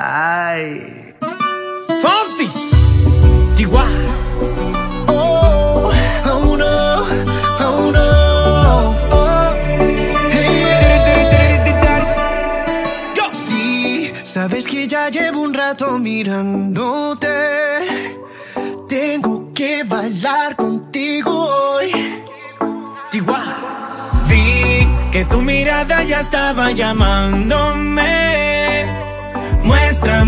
Ay. Fonsi. Oh, oh no, oh no. Oh, hey. Sí, sabes que ya llevo un rato mirándote. Tengo que bailar contigo hoy. Chihuahua. Vi que tu mirada ya estaba llamándome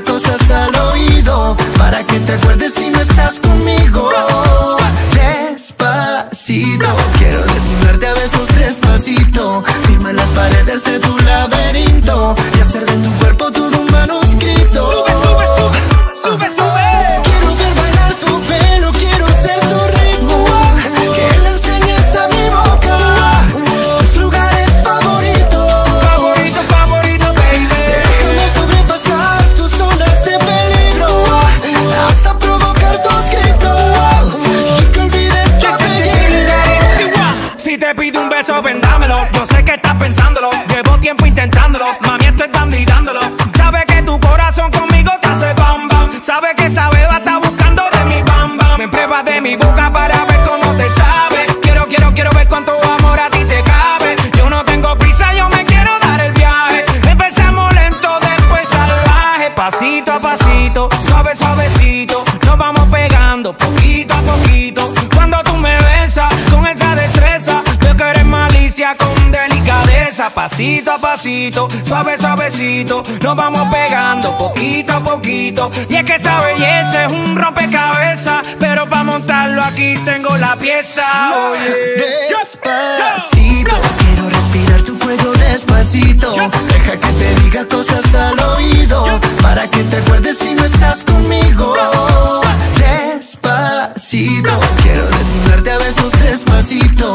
Cosas al oído. Para que te acuerdes si no estás conmigo. Despacito, quiero desnudarte a besos despacito. Firma las paredes de tu Pasito, suave, suavecito. Nos vamos pegando poquito a poquito. Cuando tú me besas con esa destreza, veo que eres malicia con delicadeza. Pasito a pasito, suave, suavecito. Nos vamos pegando poquito a poquito. Y es que esa belleza es un rompecabezas. Pero para montarlo aquí tengo la pieza. Oye. Despacito, quiero respirar tu cuello despacito. Deja que te diga cosas al oído para que te acuerdes si no estás conmigo. Despacito, quiero desnudarte a besos despacito.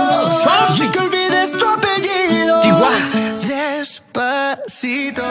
despacito.